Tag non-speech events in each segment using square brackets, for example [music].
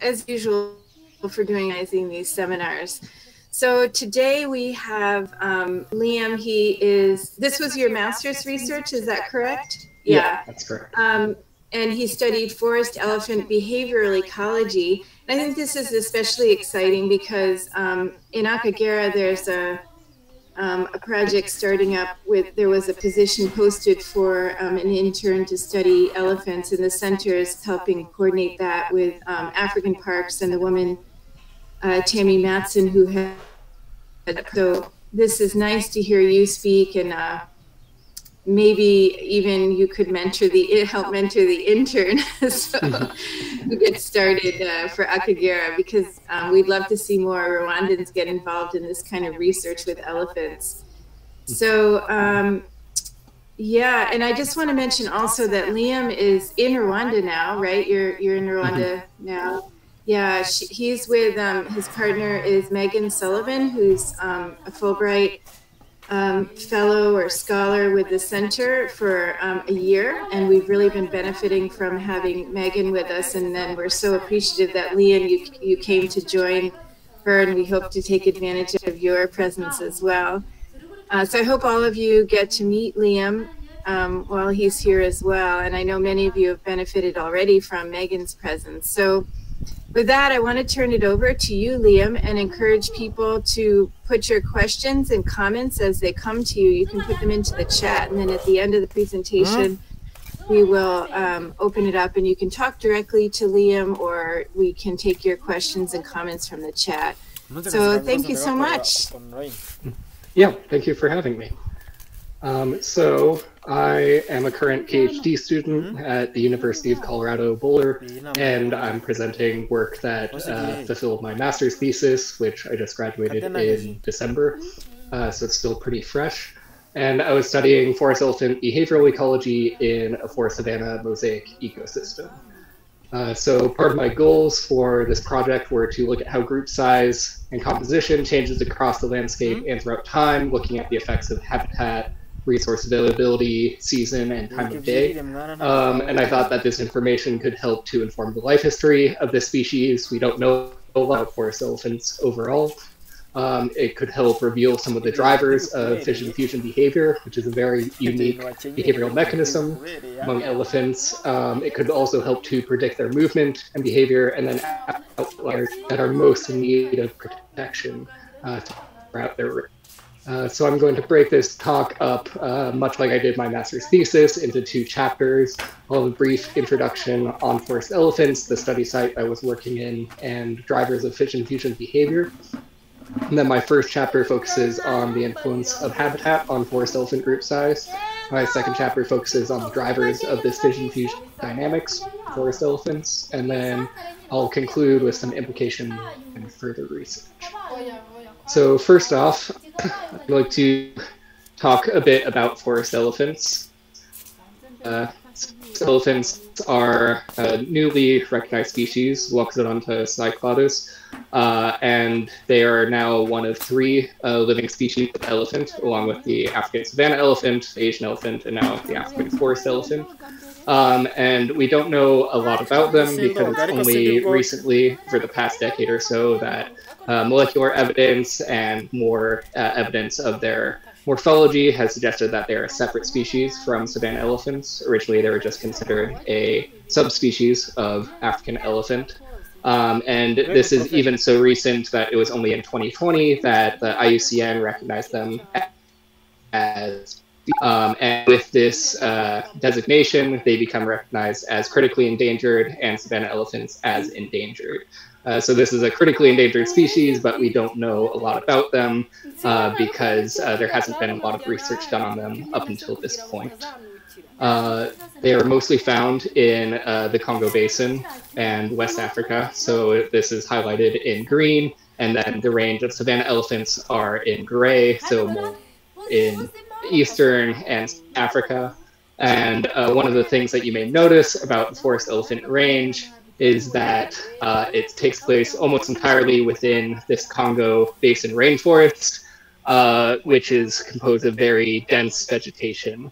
as usual, for doing these seminars. So today we have um, Liam. He is, this was your master's research, is that correct? Yeah, yeah that's correct. Um, and he studied forest elephant behavioral ecology. And I think this is especially exciting because um, in Akagera, there's a, um, a project starting up with, there was a position posted for um, an intern to study elephants, and the center is helping coordinate that with um, African Parks and the woman uh, Tammy Matson, who had. So this is nice to hear you speak, and uh, maybe even you could mentor the [laughs] help mentor the intern [laughs] so who gets started uh, for Akagera because um, we'd love to see more Rwandans get involved in this kind of research with elephants. So. Um, yeah, and I just want to mention also that Liam is in Rwanda now, right? You're you're in Rwanda mm-hmm. now. Yeah, she, he's with um, his partner is Megan Sullivan, who's um, a Fulbright um, fellow or scholar with the center for um, a year, and we've really been benefiting from having Megan with us. And then we're so appreciative that Liam, you you came to join her, and we hope to take advantage of your presence as well. Uh, so I hope all of you get to meet Liam um, while he's here as well. And I know many of you have benefited already from Megan's presence. So with that, I want to turn it over to you, Liam, and encourage people to put your questions and comments as they come to you. You can put them into the chat, and then at the end of the presentation, we will um, open it up and you can talk directly to Liam or we can take your questions and comments from the chat. So thank you so much. Yeah, thank you for having me. Um, so I am a current PhD student mm-hmm. at the University of Colorado Boulder, and I'm presenting work that uh, fulfilled my master's thesis, which I just graduated in December, uh, so it's still pretty fresh. And I was studying forest elephant behavioral ecology in a forest savanna mosaic ecosystem. Uh, so part of my goals for this project were to look at how group size and composition changes across the landscape mm-hmm. and throughout time, looking at the effects of habitat, resource availability, season, and time of day. Um, and I thought that this information could help to inform the life history of this species. We don't know a lot of forest elephants overall. Um, it could help reveal some of the drivers of fission fusion behavior, which is a very unique behavioral mechanism among elephants. Um, it could also help to predict their movement and behavior, and then outliers that are most in need of protection uh, throughout their uh, so I'm going to break this talk up, uh, much like I did my master's thesis, into two chapters. I'll have a brief introduction on forest elephants, the study site I was working in, and drivers of fission fusion behavior. And then my first chapter focuses on the influence of habitat on forest elephant group size. My second chapter focuses on the drivers of this fission fusion dynamics, forest elephants, and then I'll conclude with some implications and further research. So first off, I'd like to talk a bit about forest elephants. Uh, elephants are a newly recognized species, Loxodonta cyclotis, uh, and they are now one of three uh, living species of elephant, along with the African savanna elephant, the Asian elephant, and now the African forest elephant. Um, and we don't know a lot about them because it's only recently, for the past decade or so, that uh, molecular evidence and more uh, evidence of their morphology has suggested that they're a separate species from savanna elephants. Originally, they were just considered a subspecies of African elephant. Um, and this is even so recent that it was only in 2020 that the IUCN recognized them as. Um, and with this uh, designation, they become recognized as critically endangered and savanna elephants as endangered. Uh, so this is a critically endangered species, but we don't know a lot about them uh, because uh, there hasn't been a lot of research done on them up until this point. Uh, they are mostly found in uh, the Congo Basin and West Africa. So this is highlighted in green, and then the range of savanna elephants are in gray, so more in Eastern and Africa. And uh, one of the things that you may notice about the forest elephant range is that uh, it takes place almost entirely within this Congo basin rainforest, uh, which is composed of very dense vegetation.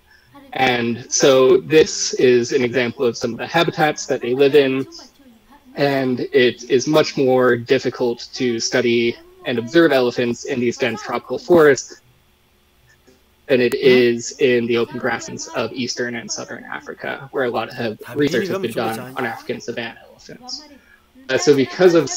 And so this is an example of some of the habitats that they live in. and it is much more difficult to study and observe elephants in these dense tropical forests than it is in the open grasslands of eastern and southern Africa, where a lot of research has been done on African savanna elephants. Uh, so because of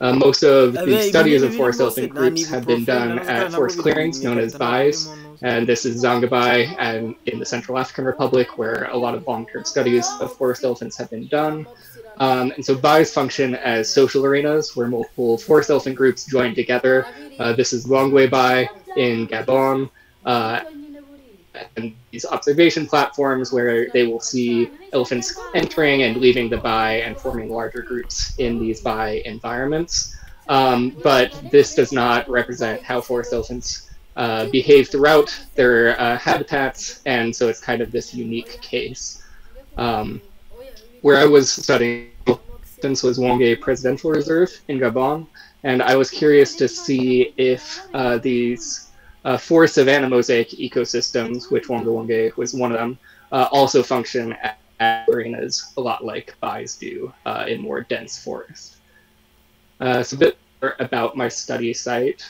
uh, most of the studies of forest elephant groups have been done at forest clearings known as baïs, and this is Dzanga Bai and in the Central African Republic, where a lot of long-term studies of forest elephants have been done. Um, and so baïs function as social arenas where multiple forest elephant groups join together. Uh, this is Langoué Bai in Gabon, uh, and these observation platforms where they will see elephants entering and leaving the bai and forming larger groups in these bai environments. Um, but this does not represent how forest elephants uh, behave throughout their uh, habitats, and so it's kind of this unique case. Um, where I was studying this was Wonga Presidential Reserve in Gabon, and I was curious to see if uh, these uh, four savanna mosaic ecosystems, which Wonga was one of them, uh, also function as arenas a lot like baïs do uh, in more dense forest. Uh, so a bit about my study site.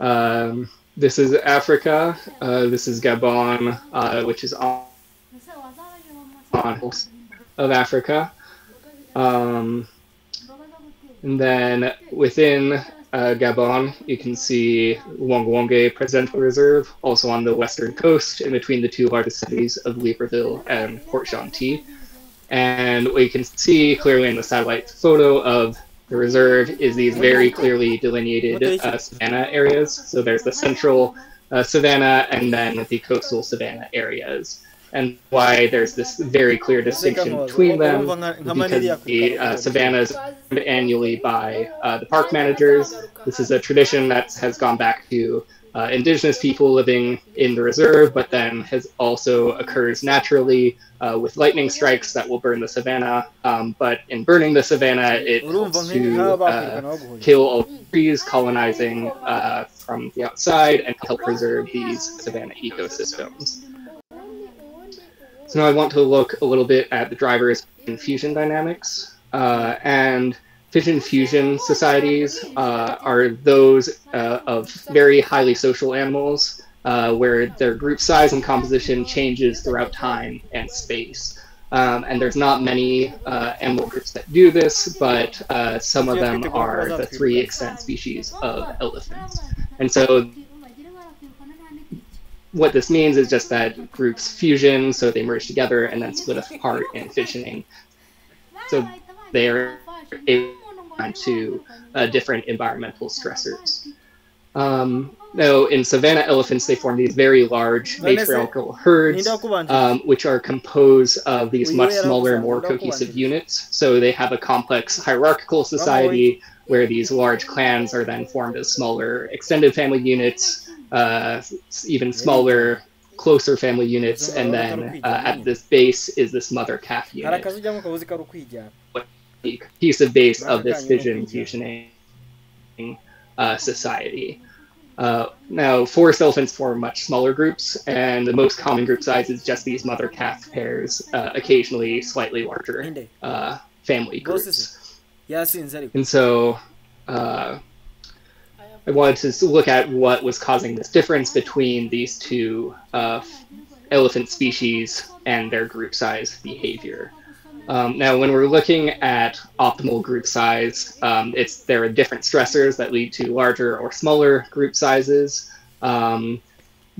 Um, this is Africa. Uh, this is Gabon, uh, which is on, on of Africa. Um, and then within uh, Gabon, you can see Wonga Presidential Reserve, also on the western coast, in between the two largest cities of Libreville and Port-Gentil. And what you can see clearly in the satellite photo of the reserve is these very clearly delineated uh, savanna areas. So there's the central uh, savanna and then the coastal savanna areas and why there's this very clear distinction between them because the uh, savannas annually by uh, the park managers. This is a tradition that has gone back to uh, indigenous people living in the reserve, but then has also occurs naturally uh, with lightning strikes that will burn the savanna. Um, but in burning the savanna, it helps to uh, kill all trees colonizing uh, from the outside and help preserve these savanna ecosystems. So now I want to look a little bit at the drivers in fusion dynamics. Uh, and fission fusion societies uh, are those uh, of very highly social animals uh, where their group size and composition changes throughout time and space. Um, and there's not many uh, animal groups that do this, but uh, some of them are the three extant species of elephants. And so what this means is just that groups fusion, so they merge together and then split apart in fissioning. So they are able to uh, different environmental stressors. Um, now, in savanna elephants, they form these very large matriarchal herds, um, which are composed of these much smaller, more cohesive units. So they have a complex hierarchical society where these large clans are then formed as smaller extended family units uh, even smaller, closer family units, and then uh, at this base is this mother calf unit. Piece of base of this fission fusioning uh, society. Uh, now, forest elephants form much smaller groups, and the most common group size is just these mother calf pairs, uh, occasionally slightly larger uh, family groups. And so, uh, I wanted to look at what was causing this difference between these two uh, elephant species and their group size behavior. Um, now, when we're looking at optimal group size, um, it's there are different stressors that lead to larger or smaller group sizes. Um,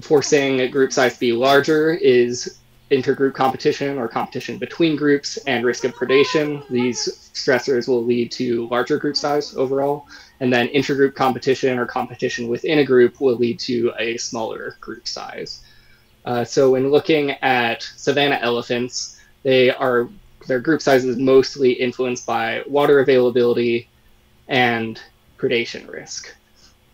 forcing a group size to be larger is intergroup competition or competition between groups and risk of predation. These stressors will lead to larger group size overall. And then intergroup competition or competition within a group will lead to a smaller group size. Uh, so when looking at savanna elephants, they are their group size is mostly influenced by water availability and predation risk.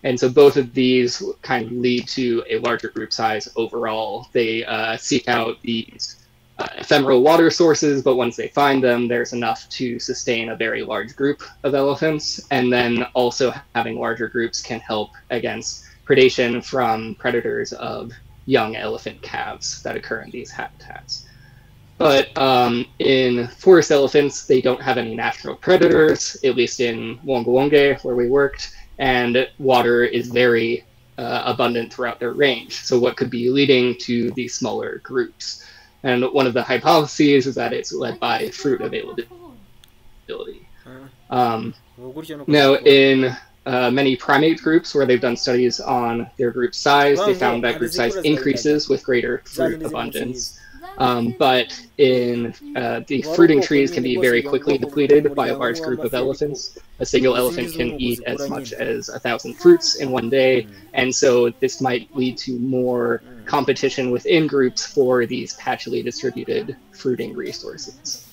And so both of these kind of lead to a larger group size overall. They uh, seek out these uh, ephemeral water sources, but once they find them, there's enough to sustain a very large group of elephants. And then also having larger groups can help against predation from predators of young elephant calves that occur in these habitats. but um, in forest elephants, they don't have any natural predators, at least in Wonga where we worked, and water is very uh, abundant throughout their range. So, what could be leading to these smaller groups? And one of the hypotheses is that it's led by fruit availability. Um, now, in uh, many primate groups where they've done studies on their group size, they found that group size increases with greater fruit abundance. Um, but in uh, the fruiting trees can be very quickly depleted by a large group of elephants. A single elephant can eat as much as a thousand fruits in one day, and so this might lead to more competition within groups for these patchily distributed fruiting resources.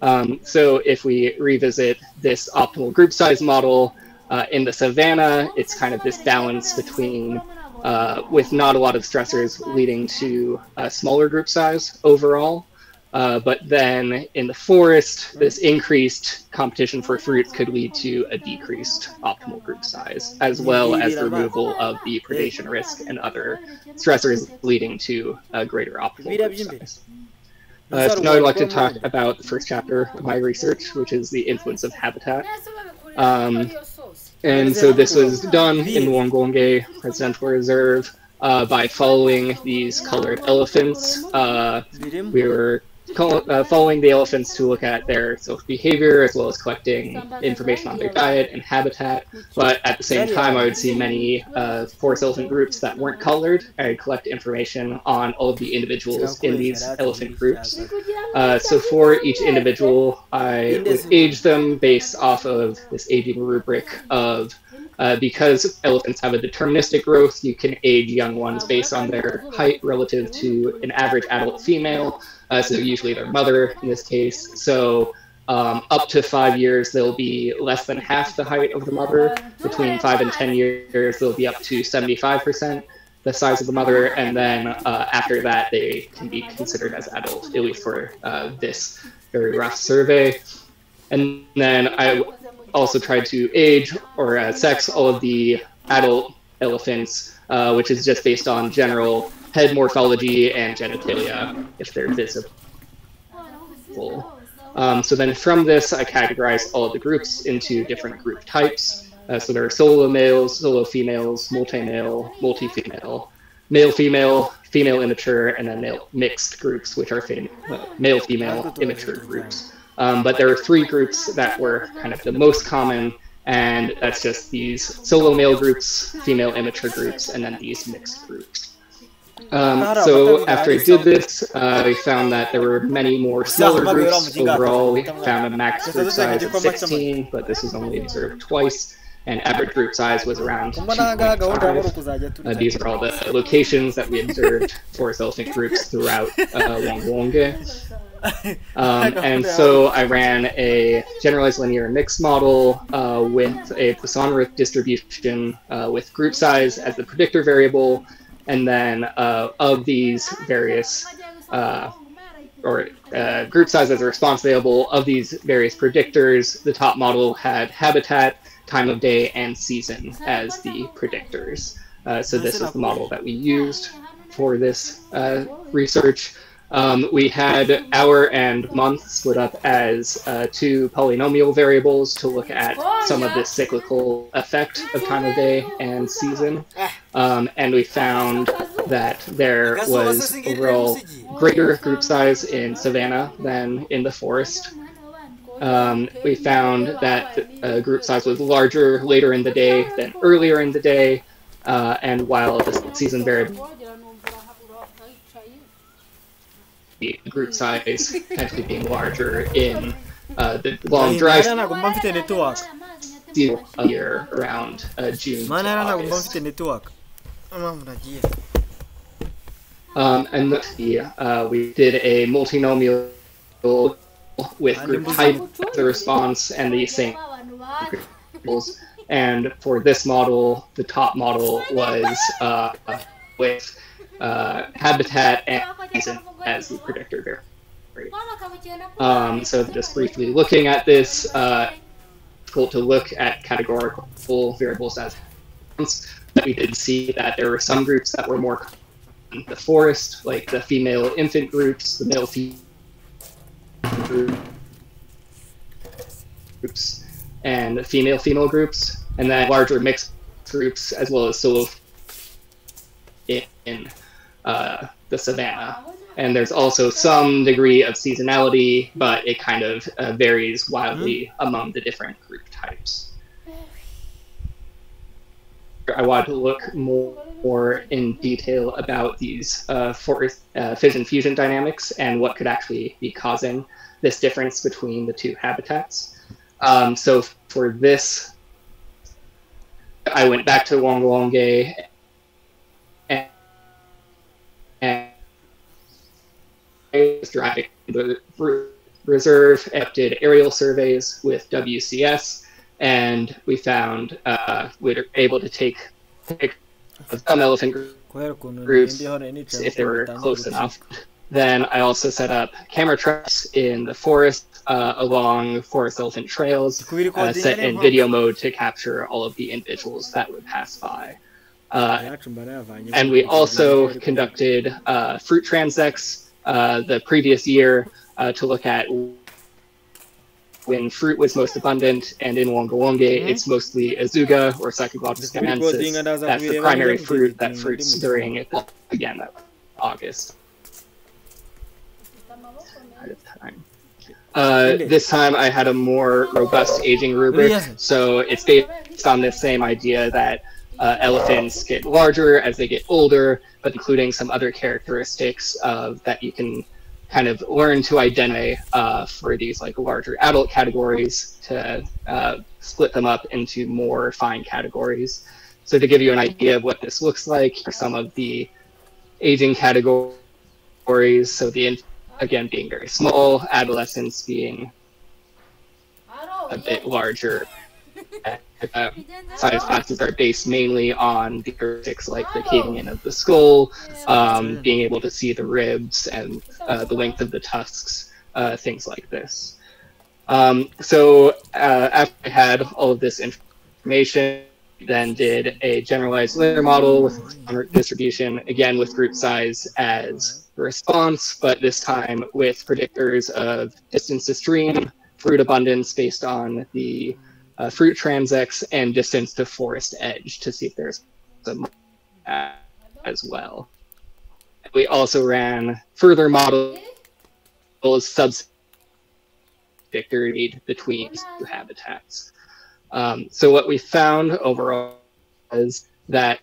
Um, so if we revisit this optimal group size model, uh, in the savannah, it's kind of this balance between uh, with not a lot of stressors leading to a smaller group size overall. Uh, but then in the forest, this increased competition for fruits could lead to a decreased optimal group size, as well as the removal of the predation risk and other stressors leading to a greater optimal group size. Uh, so now I'd like to talk about the first chapter of my research, which is the influence of habitat. Um, and so this was done in the Presidential Reserve uh, by following these colored elephants. Uh, we were uh, following the elephants to look at their social behavior as well as collecting information on their diet and habitat. But at the same time, I would see many uh, forest elephant groups that weren't colored. I would collect information on all of the individuals in these elephant groups. Uh, so for each individual, I would age them based off of this aging rubric of uh, because elephants have a deterministic growth, you can age young ones based on their height relative to an average adult female. Uh, so usually their mother in this case. So um, up to five years, they'll be less than half the height of the mother. Between five and 10 years, they'll be up to 75% the size of the mother. And then uh, after that, they can be considered as adult, at least for uh, this very rough survey. And then I also tried to age or uh, sex all of the adult elephants, uh, which is just based on general head morphology and genitalia, if they're visible. Um, so then from this, I categorize all of the groups into different group types. Uh, so there are solo males, solo females, multi-male, multi-female, male-female, female immature, and then male mixed groups, which are uh, male-female immature groups. Um, but there are three groups that were kind of the most common, and that's just these solo male groups, female immature groups, and then these mixed groups. Um, so after I did this, uh, I found that there were many more smaller groups. Overall, we found a max group size of 16, but this was only observed twice. And average group size was around 2.5. Uh, these are all the locations that we observed for elephant groups throughout uh, [laughs] Um, and so I ran a generalized linear mix model uh, with a Poisson distribution uh, with group size as the predictor variable, and then uh, of these various uh, or uh, group size as a response variable of these various predictors, the top model had habitat, time of day, and season as the predictors. Uh, so this is the model that we used for this research. Um, we had hour and month split up as uh, two polynomial variables to look at some of the cyclical effect of time of day and season. Um, and we found that there was overall greater group size in savanna than in the forest. Um, we found that uh, group size was larger later in the day than earlier in the day, uh, and while the season variable group size potentially being larger in uh, the long dry season year around uh, June. Um, and the, uh, we did a multinomial with group type, the response, and the same groups. And for this model, the top model was uh, with uh, habitat as the predictor variable. Um, so just briefly looking at this, uh, difficult to look at categorical variables as but we did see that there were some groups that were more the forest, like the female infant groups, the male female groups and female female groups, and then larger mixed groups as well as solo in uh, the savannah. And there's also some degree of seasonality, but it kind of uh, varies wildly among the different group types. I wanted to look more, more in detail about these uh, forest, uh, fission fusion dynamics and what could actually be causing this difference between the two habitats. Um, so for this, I went back to Wonga Wongué Was driving the reserve, did aerial surveys with WCS, and we found uh, we were able to take some elephant groups if they were close enough. Then I also set up camera traps in the forest uh, along forest elephant trails, uh, set in video mode to capture all of the individuals that would pass by. Uh, and we also conducted uh, fruit transects uh, the previous year uh, to look at when fruit was most abundant, and in Wonga Wongué, mm-hmm. it's mostly Ozouga or Sacoglottis gabonensis. That's the primary fruit that fruits during, again, August at a time. Uh, this time I had a more robust aging rubric, so it's based on this same idea that uh, elephants get larger as they get older, but including some other characteristics of, that you can kind of learn to identify uh, for these like larger adult categories to uh, split them up into more fine categories. So to give you an idea of what this looks like, some of the aging categories. So the again being very small, adolescents being a bit larger. [laughs] Uh, science classes are based mainly on the characteristics like the caving in of the skull, um, being able to see the ribs and uh, the length of the tusks, uh, things like this. Um, so uh, after I had all of this information, then did a generalized linear model with distribution, again with group size as response, but this time with predictors of distance to stream, fruit abundance based on the uh, fruit transects, and distance to forest edge to see if there's some as well. We also ran further models sub predictor between two habitats. Um, so what we found overall is that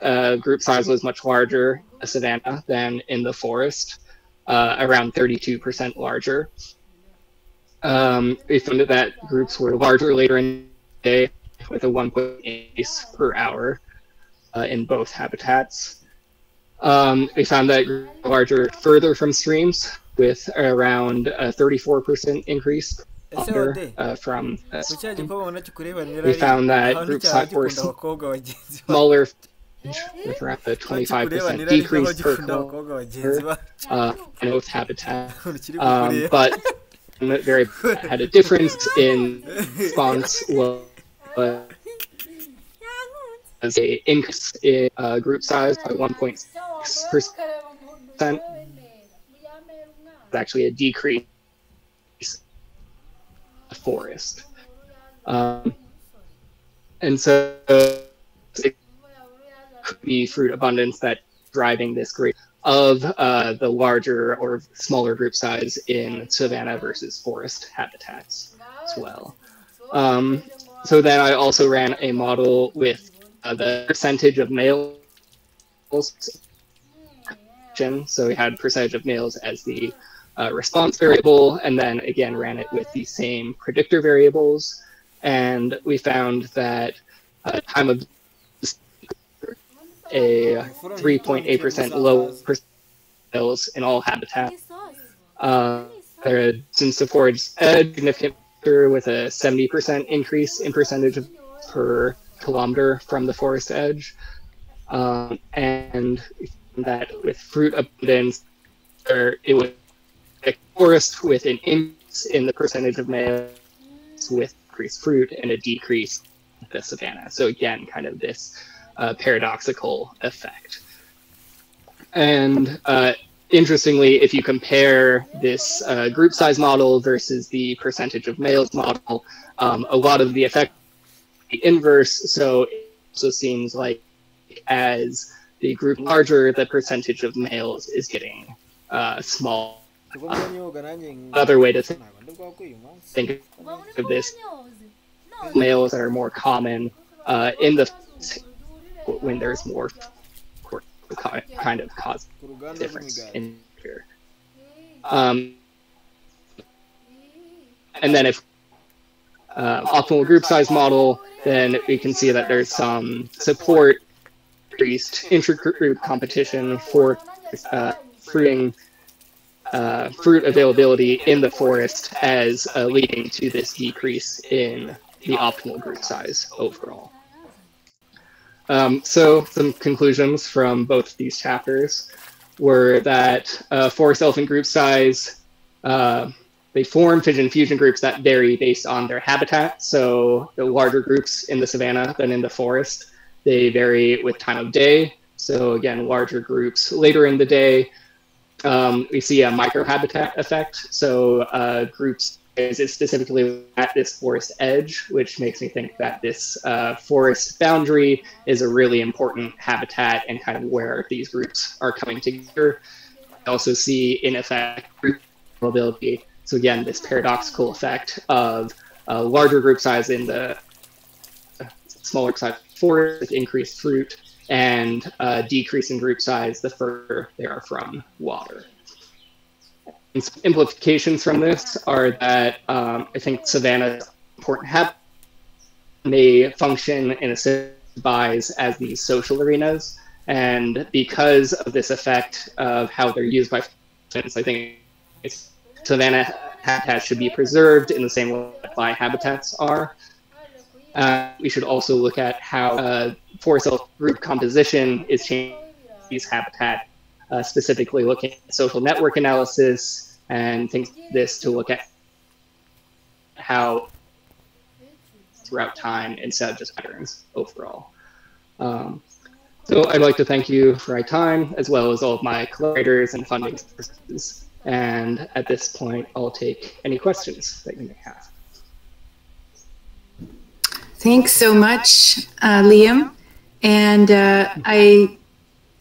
uh, group size was much larger in savanna than in the forest, uh, around 32% larger. Um, we found that groups were larger later in the day with a 1.8 per hour uh, in both habitats. Um, we found that larger further from streams with around a 34% increase uh, from uh, we found that group size were smaller with around a 25% decrease per cohort uh, in both habitat. Um, but very had a difference in response was a increase in uh, group size by 1.6 percent. It's Actually, a decrease the forest, um, and so it could be fruit abundance that driving this great of uh, the larger or smaller group size in savanna versus forest habitats as well. Um, so then I also ran a model with uh, the percentage of males. So we had percentage of males as the uh, response variable, and then again ran it with the same predictor variables. And we found that uh, time of a 3.8% low percent in all habitats. Uh, since the forage edge significant with a 70% increase in percentage per kilometer from the forest edge. Um, and that with fruit abundance, there, it was a forest with an increase in the percentage of males with increased fruit and a decrease in the savanna. So again, kind of this uh, paradoxical effect. And uh, interestingly, if you compare this uh, group size model versus the percentage of males model, um, a lot of the effect the inverse. So it also seems like as the group larger, the percentage of males is getting uh, small. Another way to think, think of this, males are more common uh, in the when there's more kind of cause difference in here. Um, and then if uh, optimal group size model, then we can see that there's some support increased intra-group competition for uh, fruiting uh, fruit availability in the forest as uh, leading to this decrease in the optimal group size overall. Um, so some conclusions from both these chapters were that uh, forest elephant group size, uh, they form fission fusion groups that vary based on their habitat. So the larger groups in the savanna than in the forest, they vary with time of day. So again, larger groups later in the day. Um, we see a microhabitat effect. So uh, groups is it specifically at this forest edge, which makes me think that this uh, forest boundary is a really important habitat and kind of where these groups are coming together. I also see in effect group mobility. So again, this paradoxical effect of a larger group size in the smaller size forest with increased fruit and uh, decrease in group size the further they are from water implications from this are that um, I think Savannah important habitat may function in a baïs as these social arenas. And because of this effect of how they're used by fans, I think Savannah habitats should be preserved in the same way that fly habitats are. Uh, we should also look at how uh, forest group composition is changing these habitat uh, specifically looking at social network analysis and things like this to look at how throughout time instead of just patterns overall. Um, so I'd like to thank you for your time, as well as all of my collaborators and funding sources. And at this point, I'll take any questions that you may have. Thanks so much, uh, Liam. And uh, I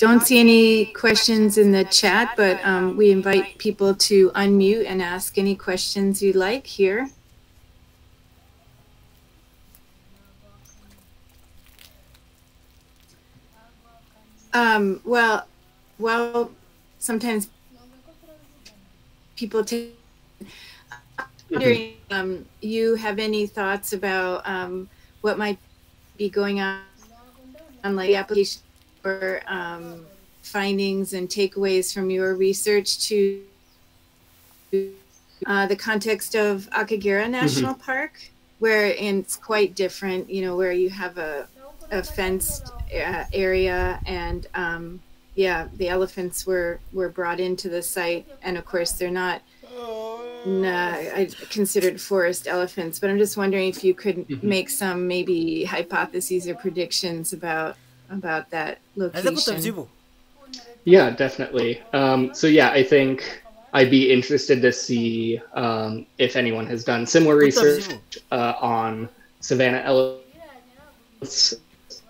don't see any questions in the chat, but um, we invite people to unmute and ask any questions you'd like here. Um, well, well, sometimes people take. Um, you have any thoughts about um, what might be going on on like application or um, findings and takeaways from your research to uh, the context of Akagera National mm-hmm. Park, where it's quite different, you know, where you have a, a fenced uh, area and um, yeah, the elephants were, were brought into the site. And of course, they're not nah, I considered forest elephants, but I'm just wondering if you could mm-hmm. make some maybe hypotheses or predictions about about that location. Yeah, definitely. Um, so yeah, I think I'd be interested to see um, if anyone has done similar research uh, on savanna elephants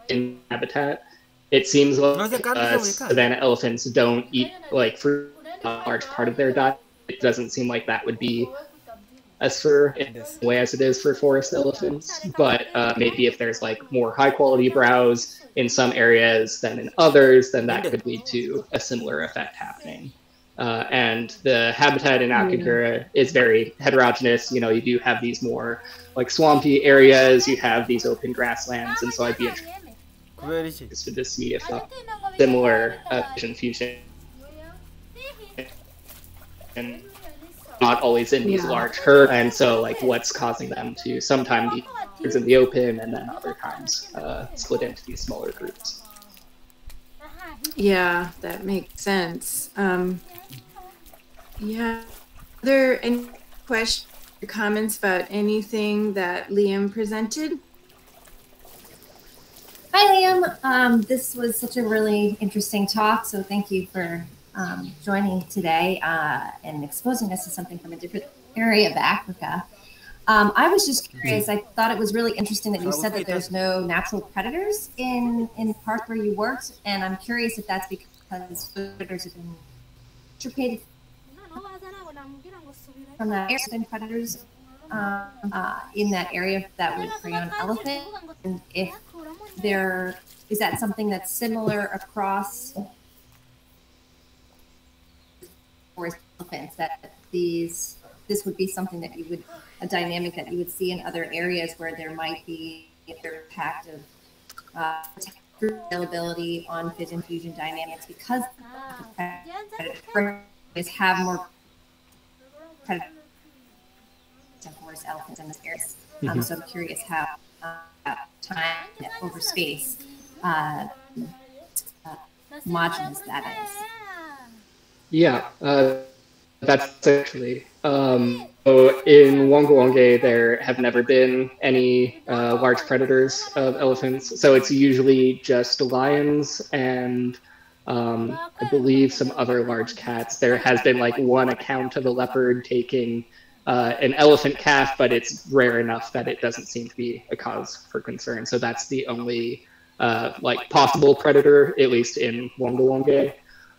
in habitat. It seems like uh, savanna elephants don't eat like fruit a large part of their diet. It doesn't seem like that would be as for in the way as it is for forest elephants. But uh, maybe if there's like more high quality browse in some areas than in others, then that could lead to a similar effect happening. Uh, and the habitat in Akagera is very heterogeneous. You know, you do have these more like swampy areas, you have these open grasslands, and so I'd be interested to see if a similar uh, fusion and not always in these yeah. large herds, and so like what's causing them to sometimes be in the open and then other times uh, split into these smaller groups. Yeah, that makes sense. Um, yeah, are there any questions or comments about anything that Liam presented? Hi, Liam. Um, this was such a really interesting talk, so thank you for um, joining today uh, and exposing us to something from a different area of Africa. Um, I was just curious. I thought it was really interesting that you said that there's no natural predators in in the park where you worked, and I'm curious if that's because predators have been extirpated from that area, been predators um, uh, in that area that would prey on elephant, and if there is that something that's similar across forest elephants that these this would be something that you would a dynamic that you would see in other areas where there might be impact of uh, availability on fission fusion dynamics because predators have more forest elephants in this area. Um, mm-hmm. So I'm curious how uh, time over space uh, uh, that is. Yeah, uh, that's actually. Um, so in Wonga there have never been any uh, large predators of elephants. So it's usually just lions and um, I believe some other large cats. There has been like one account of a leopard taking uh, an elephant calf, but it's rare enough that it doesn't seem to be a cause for concern. So that's the only uh, like possible predator, at least in Wonga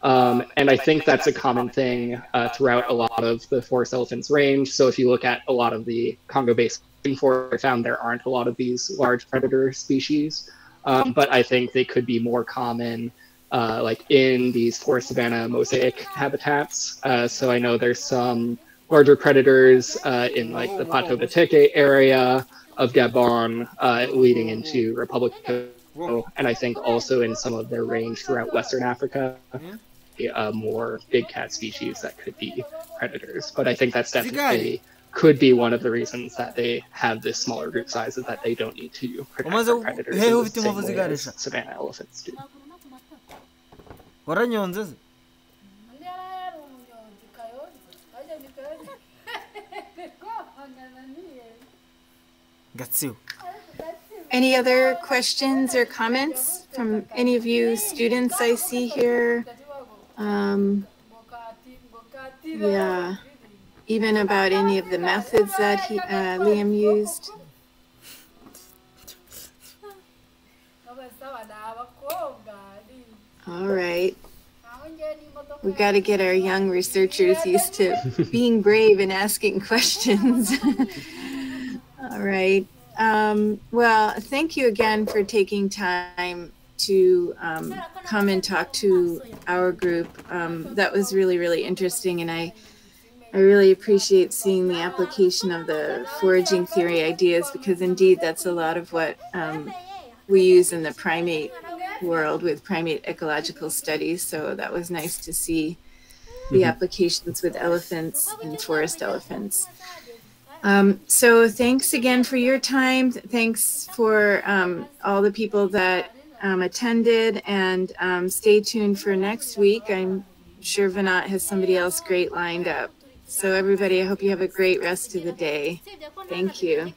um, and I think that's a common thing uh, throughout a lot of the forest elephants range. So if you look at a lot of the Congo Basin forest, I found there aren't a lot of these large predator species. Um, but I think they could be more common uh, like in these forest savanna mosaic habitats. Uh, so I know there's some larger predators uh, in like the Plateau Bateke area of Gabon uh, leading into Republic of Congo, and I think also in some of their range throughout Western Africa uh, more big cat species that could be predators. But I think that's definitely could be one of the reasons that they have this smaller group size is that they don't need to protect their predators in the same way as savannah elephants do. Any other questions or comments from any of you students I see here? Um, yeah, even about any of the methods that he, uh, Liam used. All right. We got to get our young researchers used to being brave and asking questions. [laughs] All right. Um, well, thank you again for taking time to um, come and talk to our group. Um, that was really, really interesting. And I, I really appreciate seeing the application of the foraging theory ideas because indeed that's a lot of what um, we use in the primate world with primate ecological studies. So that was nice to see the mm-hmm. applications with elephants and forest elephants. Um, so thanks again for your time. Thanks for um, all the people that um, attended and um, stay tuned for next week. I'm sure Vinat has somebody else great lined up. So everybody, I hope you have a great rest of the day. Thank you.